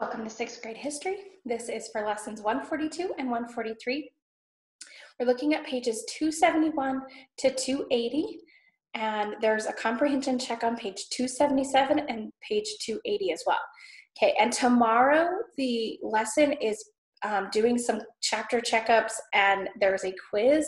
Welcome to sixth grade history. This is for lessons 142 and 143. We're looking at pages 271 to 280, and there's a comprehension check on page 277 and page 280 as well. Okay, and tomorrow the lesson is um, doing some chapter checkups and there's a quiz.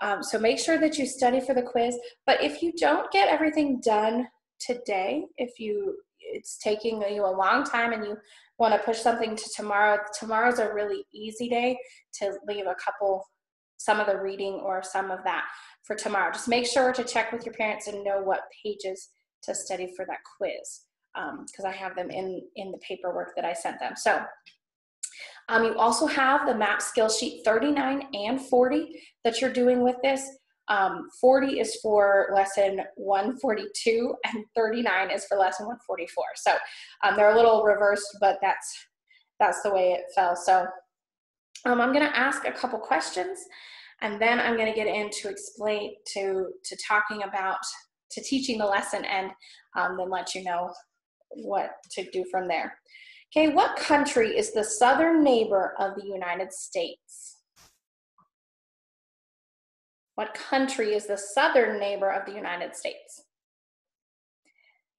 Um, so make sure that you study for the quiz. But if you don't get everything done today, if you it's taking you a long time and you want to push something to tomorrow, tomorrow's a really easy day to leave a couple, some of the reading or some of that for tomorrow. Just make sure to check with your parents and know what pages to study for that quiz because um, I have them in, in the paperwork that I sent them. So um, you also have the map skill sheet 39 and 40 that you're doing with this. Um, 40 is for lesson 142 and 39 is for lesson 144. So um, they're a little reversed, but that's that's the way it fell. So um, I'm going to ask a couple questions, and then I'm going to get into explain to to talking about to teaching the lesson, and um, then let you know what to do from there. Okay, what country is the southern neighbor of the United States? What country is the southern neighbor of the United States?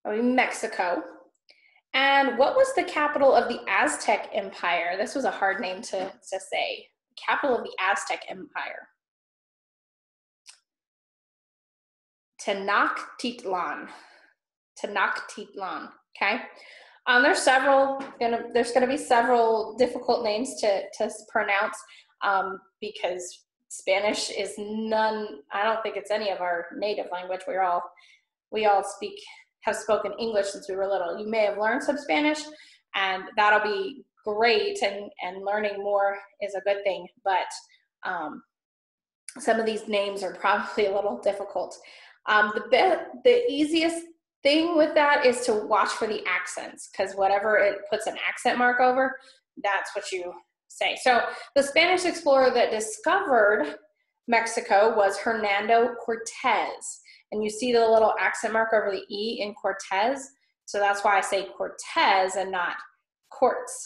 Mexico. And what was the capital of the Aztec Empire? This was a hard name to, to say. Capital of the Aztec Empire. Tenochtitlan. Tenochtitlan. Okay. Um, there's several. Gonna, there's to be several difficult names to to pronounce um, because Spanish is none, I don't think it's any of our native language. We're all, we all speak, have spoken English since we were little. You may have learned some Spanish and that'll be great and, and learning more is a good thing. But um, some of these names are probably a little difficult. Um, the, be- the easiest thing with that is to watch for the accents because whatever it puts an accent mark over, that's what you say. So the Spanish explorer that discovered Mexico was Hernando Cortez. And you see the little accent mark over the E in Cortez. So that's why I say Cortez and not Cortez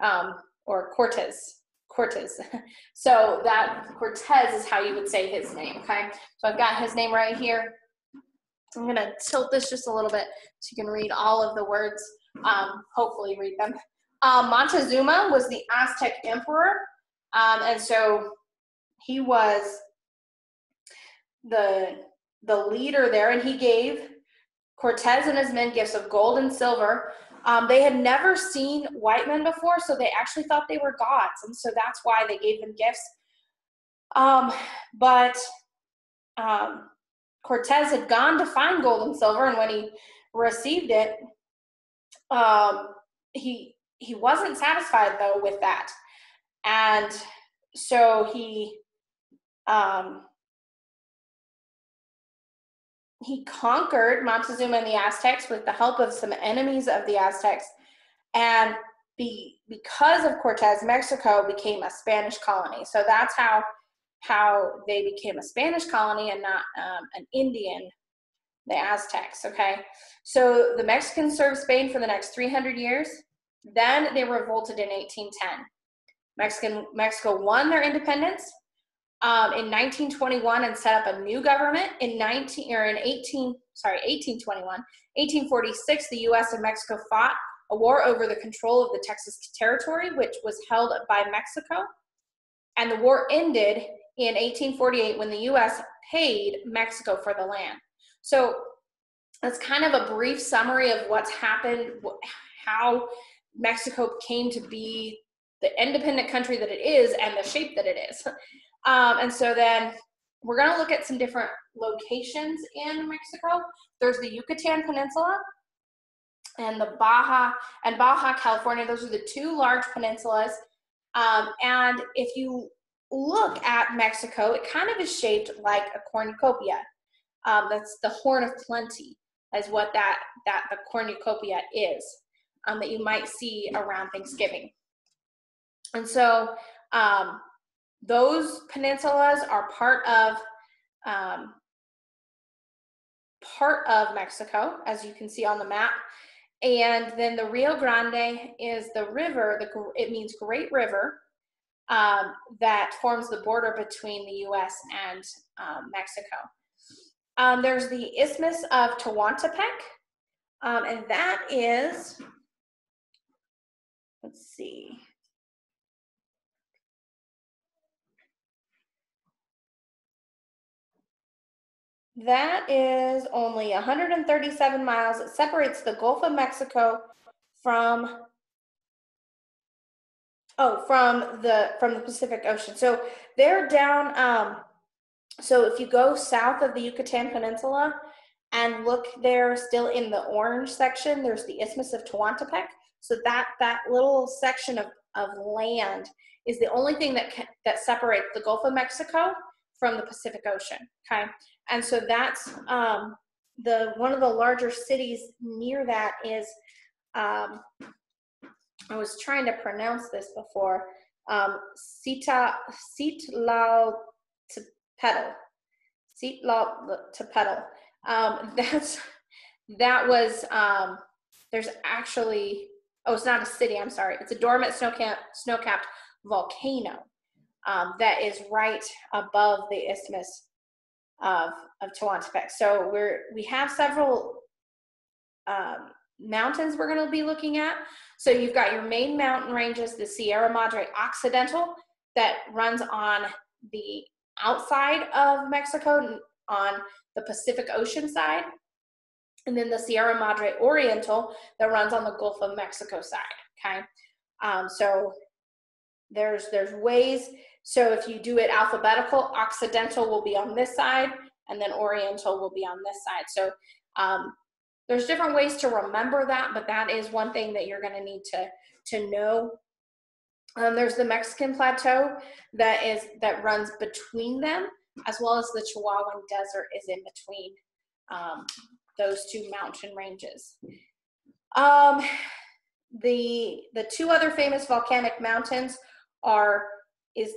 um, or Cortez. Cortez. So that Cortez is how you would say his name, okay? So I've got his name right here. I'm gonna tilt this just a little bit so you can read all of the words, um, hopefully read them. Um, Montezuma was the Aztec emperor, um, and so he was the the leader there, and he gave Cortez and his men gifts of gold and silver. Um, they had never seen white men before, so they actually thought they were gods, and so that's why they gave them gifts. Um, but um, Cortez had gone to find gold and silver, and when he received it, um, he he wasn't satisfied though with that and so he um, he conquered Montezuma and the Aztecs with the help of some enemies of the Aztecs, and be, because of Cortez, Mexico became a Spanish colony. So that's how how they became a Spanish colony and not um, an Indian, the Aztecs. Okay, so the Mexicans served Spain for the next 300 years. Then they revolted in 1810. Mexican Mexico won their independence um, in 1921 and set up a new government in 19 or in 18 sorry 1821 1846 the U.S. and Mexico fought a war over the control of the Texas territory which was held by Mexico and the war ended in 1848 when the U.S. paid Mexico for the land so that's kind of a brief summary of what's happened how Mexico came to be the independent country that it is and the shape that it is. Um, and so then we're going to look at some different locations in Mexico. There's the Yucatan Peninsula and the Baja and Baja California. Those are the two large peninsulas. Um, and if you look at Mexico, it kind of is shaped like a cornucopia. Um, that's the horn of plenty, is what that that the cornucopia is um, that you might see around Thanksgiving. And so um, those peninsulas are part of um, part of Mexico, as you can see on the map. and then the Rio Grande is the river, the, it means great river, um, that forms the border between the US and um, Mexico. Um, there's the Isthmus of Tehuantepec, um, and that is, let's see. That is only 137 miles. It separates the Gulf of Mexico from oh from the from the Pacific Ocean. So they're down. Um, so if you go south of the Yucatan Peninsula and look there, still in the orange section, there's the Isthmus of Tehuantepec. So that that little section of of land is the only thing that can, that separates the Gulf of Mexico from the Pacific Ocean. Okay, and so that's um, the one of the larger cities near that is. Um, I was trying to pronounce this before. Um, Sita Citlaltepetl. Citlaltepetl. Um, that's that was um, there's actually oh it's not a city I'm sorry it's a dormant snow snow capped volcano um, that is right above the isthmus of, of Tehuantepec. So we're, we have several um, mountains we're gonna be looking at. So you've got your main mountain ranges, the Sierra Madre Occidental that runs on the outside of Mexico on the Pacific Ocean side. And then the Sierra Madre Oriental that runs on the Gulf of Mexico side, okay? Um, so there's, there's ways so if you do it alphabetical, Occidental will be on this side, and then Oriental will be on this side. So um, there's different ways to remember that, but that is one thing that you're going to need to to know. Um, there's the Mexican Plateau that is that runs between them, as well as the Chihuahuan Desert is in between um, those two mountain ranges. Um, the the two other famous volcanic mountains are is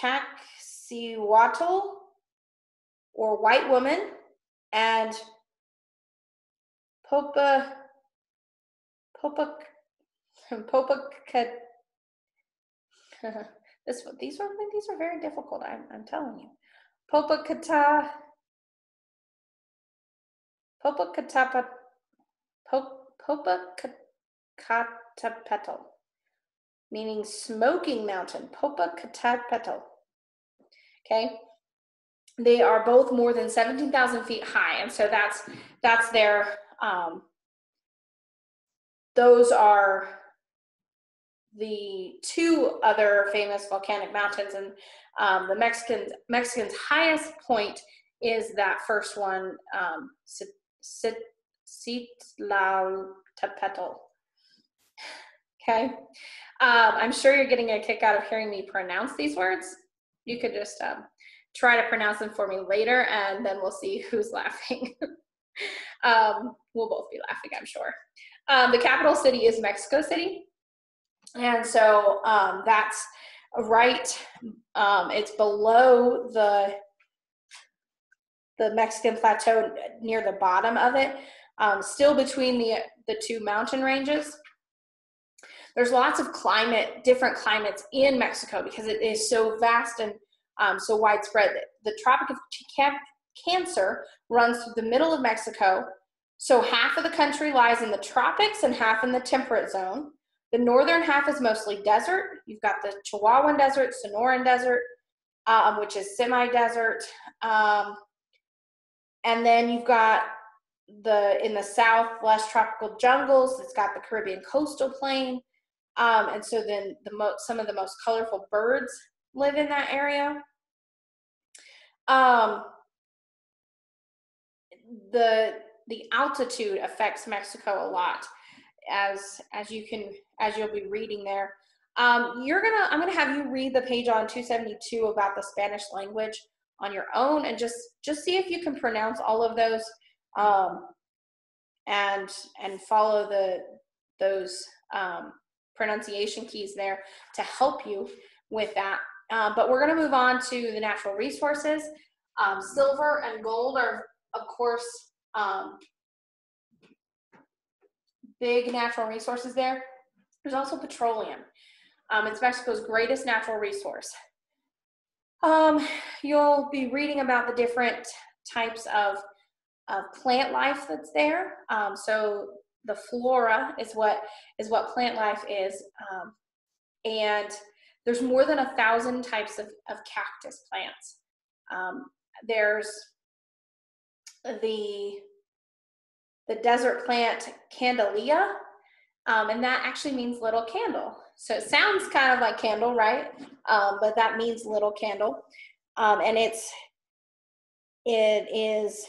Taxiwatl or white woman and Popa Popa Popa this these are these are very difficult. I'm I'm telling you. Popocata Popocatapetl meaning smoking mountain, Popocatépetl. Okay, they are both more than 17,000 feet high, and so that's that's their um, those are the two other famous volcanic mountains, and um, the Mexicans Mexicans highest point is that first one, um, Citlaltepetl. Okay, um, I'm sure you're getting a kick out of hearing me pronounce these words. You could just um, try to pronounce them for me later, and then we'll see who's laughing. um, we'll both be laughing, I'm sure. Um, the capital city is Mexico City, and so um, that's right. Um, it's below the the Mexican plateau near the bottom of it, still between the the two mountain ranges there's lots of climate, different climates in Mexico because it is so vast and um, so widespread. The Tropic of Cancer runs through the middle of Mexico. So half of the country lies in the tropics and half in the temperate zone. The northern half is mostly desert. You've got the Chihuahuan Desert, Sonoran Desert, um, which is semi-desert. Um, and then you've got the in the south less tropical jungles. It's got the Caribbean coastal plain. Um, and so then the mo- some of the most colorful birds live in that area. Um, the the altitude affects Mexico a lot, as as you can as you'll be reading there. Um, you're gonna I'm gonna have you read the page on 272 about the Spanish language on your own and just just see if you can pronounce all of those um, and and follow the those um, pronunciation keys there to help you with that. Um, but we're going to move on to the natural resources. Um, silver and gold are, of course, um, big natural resources there. There's also petroleum. Um, it's Mexico's greatest natural resource. Um, you'll be reading about the different types of, of plant life that's there. Um, so the flora is what is what plant life is, um, and there's more than a thousand types of, of cactus plants. Um, there's the the desert plant candelilla, um, and that actually means little candle. So it sounds kind of like candle, right? Um, but that means little candle, um, and it's it is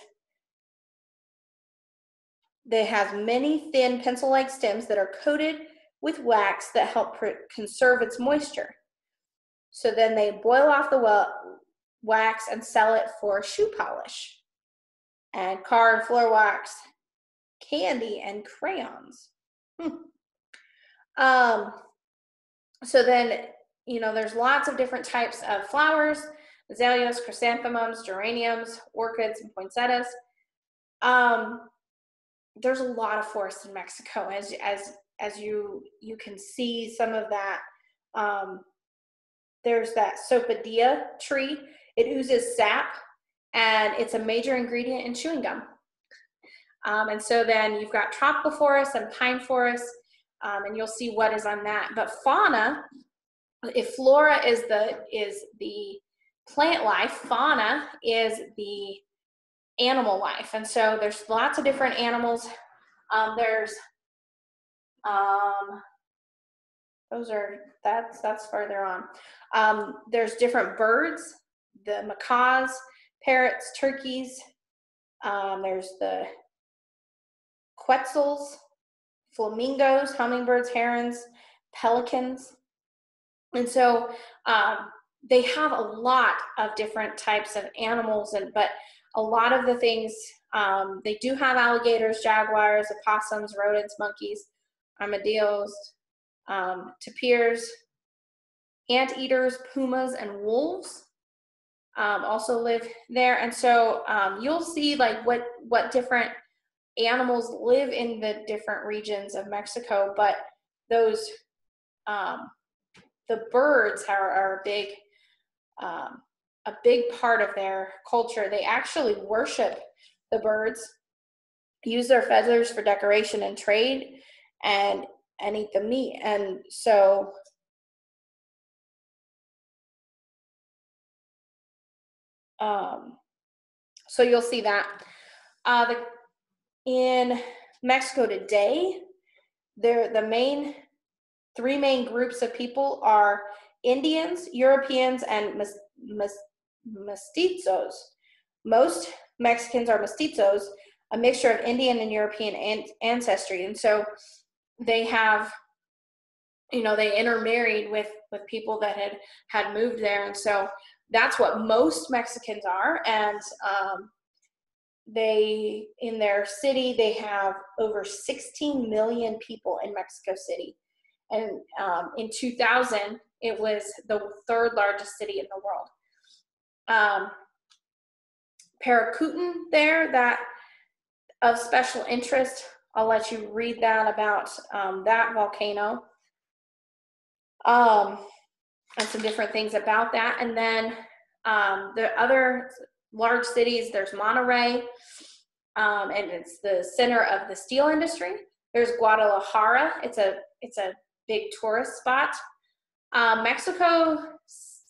they have many thin pencil-like stems that are coated with wax that help conserve its moisture. So then they boil off the wax and sell it for shoe polish and car and floor wax, candy, and crayons. Um, so then, you know, there's lots of different types of flowers, azaleas, chrysanthemums, geraniums, orchids, and poinsettias. Um, there's a lot of forest in Mexico, as as as you you can see some of that. Um, there's that sapodilla tree. It oozes sap, and it's a major ingredient in chewing gum. Um, and so then you've got tropical forests and pine forests, um, and you'll see what is on that. But fauna, if flora is the is the plant life, fauna is the animal life. And so there's lots of different animals. Um, there's um, those are that's that's farther on. Um, there's different birds, the macaws, parrots, turkeys. Um, there's the quetzals, flamingos, hummingbirds, herons, pelicans. And so um, they have a lot of different types of animals, and but a lot of the things um, they do have alligators, jaguars, opossums, rodents, monkeys, armadillos, um, tapirs, anteaters, pumas, and wolves um, also live there. And so um, you'll see like what what different animals live in the different regions of Mexico, but those um, the birds are, are a big um, a big part of their culture. They actually worship the birds, use their feathers for decoration and trade, and and eat the meat. And so um, so you'll see that. Uh, the, in Mexico today, there the main three main groups of people are Indians, Europeans, and mestizos. Most Mexicans are mestizos, a mixture of Indian and European an- ancestry, and so they have, you know, they intermarried with with people that had had moved there, and so that's what most Mexicans are, and um, they in their city they have over 16 million people in Mexico City, and um, in 2000 it was the third largest city in the world. Um, Paricutin there that of special interest. I'll let you read that about um, that volcano. Um, and some different things about that. And then um, the other large cities, there's Monterrey, um, and it's the center of the steel industry. There's Guadalajara. It's a it's a big tourist spot. Um, Mexico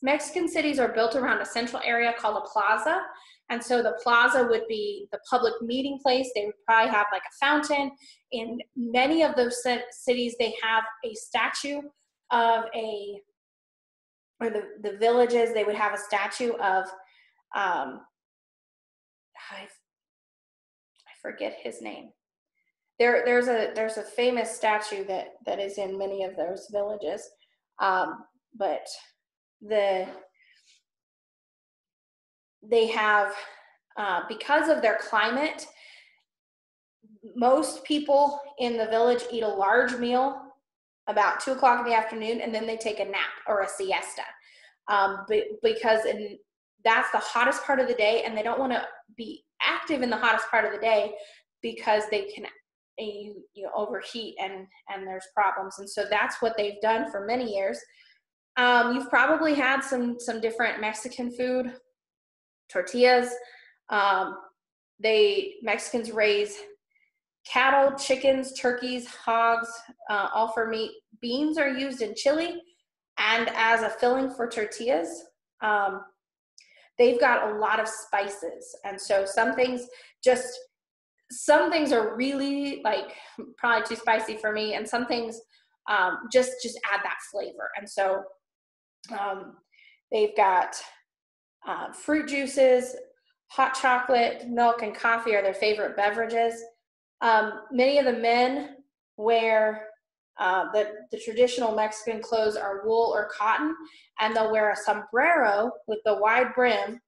Mexican cities are built around a central area called a plaza. And so the plaza would be the public meeting place. They would probably have like a fountain. In many of those cities, they have a statue of a or the, the villages, they would have a statue of, um, I, I forget his name. There, there's a there's a famous statue that that is in many of those villages, um, but the they have uh, because of their climate most people in the village eat a large meal about two o'clock in the afternoon, and then they take a nap or a siesta um, because in, that's the hottest part of the day, and they don't want to be active in the hottest part of the day because they can you, you overheat and and there's problems. And so that's what they've done for many years. Um, you've probably had some some different mexican food tortillas. Um, they mexicans raise cattle chickens turkeys hogs uh, all for meat. Beans are used in chili and as a filling for tortillas. Um, they've got a lot of spices. And so some things just some things are really like probably too spicy for me. And some things um, just just add that flavor. And so um, they've got uh, fruit juices hot chocolate milk and coffee are their favorite beverages. Um, many of the men wear uh, the, the traditional Mexican clothes are wool or cotton, and they'll wear a sombrero with the wide brim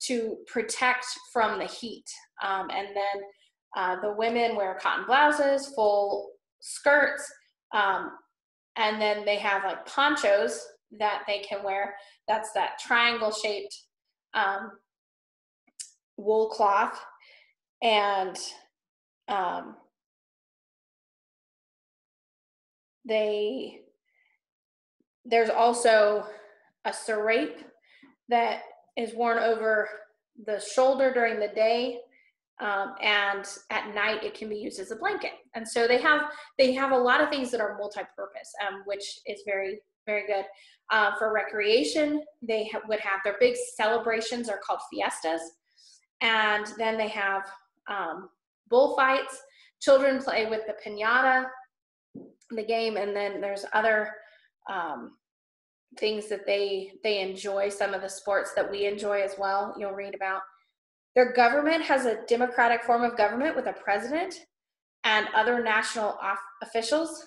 to protect from the heat. Um, and then uh, the women wear cotton blouses, full skirts, um, and then they have like ponchos that they can wear. That's that triangle shaped um, wool cloth. And um, they, there's also a serape that is worn over the shoulder during the day um, and at night it can be used as a blanket. And so they have they have a lot of things that are multi-purpose um, which is very very good. Uh, for recreation they ha- would have their big celebrations are called fiestas. And then they have um, bullfights. Children play with the piñata the game and then there's other um, things that they they enjoy some of the sports that we enjoy as well you'll read about their government has a democratic form of government with a president and other national off- officials.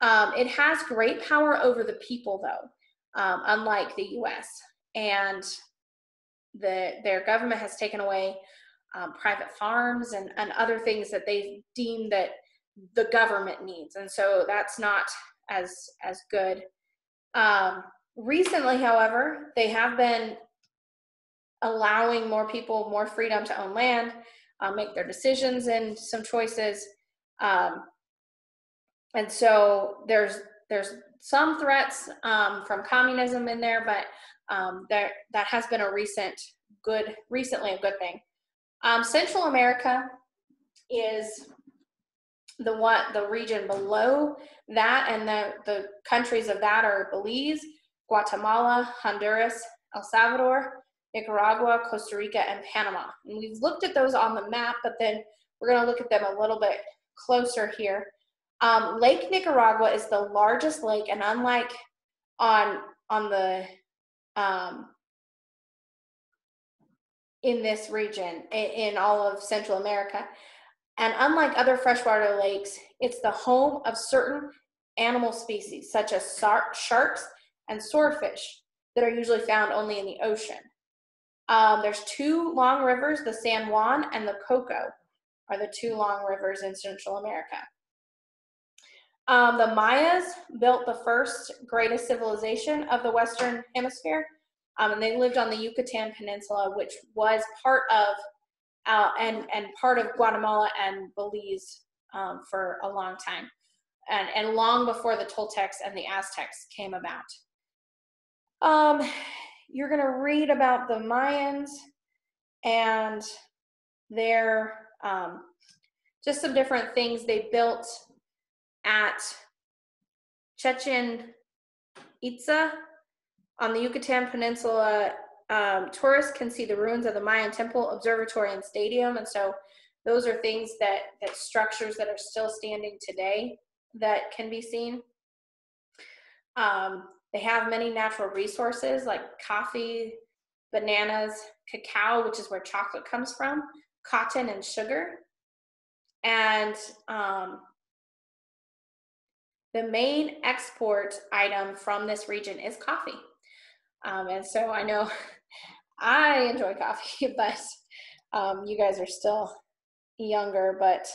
Um, it has great power over the people, though, um, unlike the U.S. And the their government has taken away um, private farms and, and other things that they deem that the government needs, and so that's not as as good. Um, recently, however, they have been allowing more people more freedom to own land, uh, make their decisions and some choices. Um, and so there's there's some threats um, from communism in there, but um, that that has been a recent good recently a good thing. Um, Central America is the one the region below that, and the the countries of that are Belize, Guatemala, Honduras, El Salvador, Nicaragua, Costa Rica, and Panama. And we've looked at those on the map, but then we're going to look at them a little bit closer here. Um, lake Nicaragua is the largest lake, and unlike on on the um, in this region in, in all of Central America, and unlike other freshwater lakes, it's the home of certain animal species such as sharks and swordfish that are usually found only in the ocean. Um, there's two long rivers, the San Juan and the Coco are the two long rivers in Central America. Um, the Mayas built the first greatest civilization of the Western Hemisphere, um, and they lived on the Yucatan Peninsula, which was part of uh, and and part of Guatemala and Belize um, for a long time, and and long before the Toltecs and the Aztecs came about. Um, you're going to read about the Mayans and their um, just some different things they built at Chichen Itza on the Yucatan Peninsula. Um, tourists can see the ruins of the Mayan temple, observatory, and stadium, and so those are things that that structures that are still standing today that can be seen. Um, they have many natural resources like coffee, bananas, cacao, which is where chocolate comes from, cotton, and sugar. And um, the main export item from this region is coffee. Um, and so I know I enjoy coffee, but um, you guys are still younger, but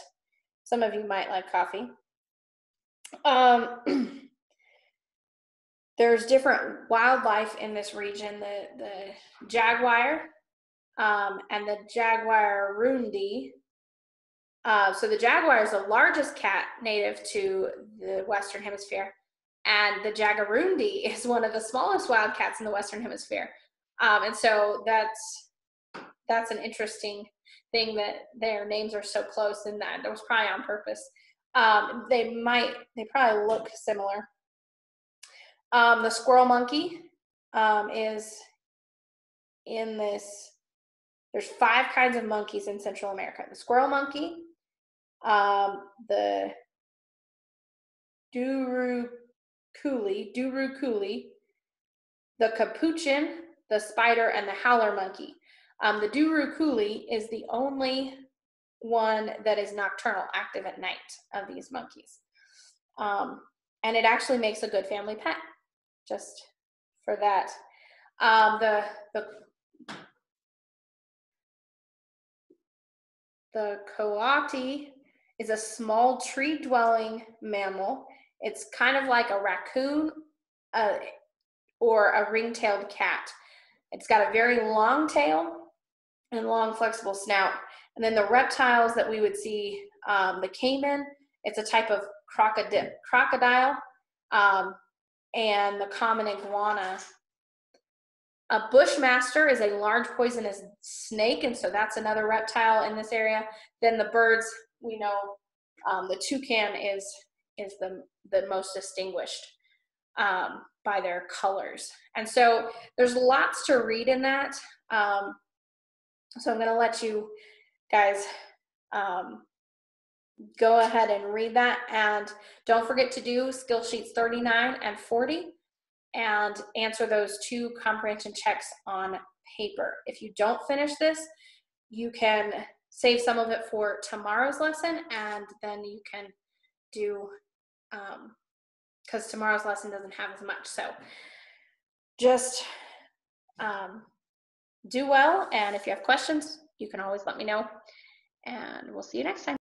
some of you might like coffee. Um, there's different wildlife in this region. The the jaguar um, and the jaguarundi Uh, so the jaguar is the largest cat native to the Western Hemisphere, and the jaguarundi is one of the smallest wild cats in the Western Hemisphere. Um, and so that's that's an interesting thing that their names are so close, and that that was probably on purpose. Um, they might they probably look similar. Um, the squirrel monkey um, is in this. There's five kinds of monkeys in Central America: the squirrel monkey, um, the douroucouli, douroucouli, the capuchin, the spider, and the howler monkey. Um, the douroucouli is the only one that is nocturnal, active at night of these monkeys. Um, and it actually makes a good family pet, just for that. Um, the, the, the coati is a small tree dwelling mammal. It's kind of like a raccoon uh, or a ring tailed cat. It's got a very long tail and long flexible snout. And then the reptiles that we would see, um, the caiman, it's a type of crocodile, um, and the common iguana. A bushmaster is a large poisonous snake, and so that's another reptile in this area. Then the birds, we know um, the toucan is is the the most distinguished um, by their colors. And so there's lots to read in that. Um, so I'm going to let you guys um, go ahead and read that. And don't forget to do skill sheets 39 and 40 and answer those two comprehension checks on paper. If you don't finish this, you can save some of it for tomorrow's lesson and then you can do, because tomorrow's lesson doesn't have as much. So just um, do well. And if you have questions, you can always let me know. And we'll see you next time.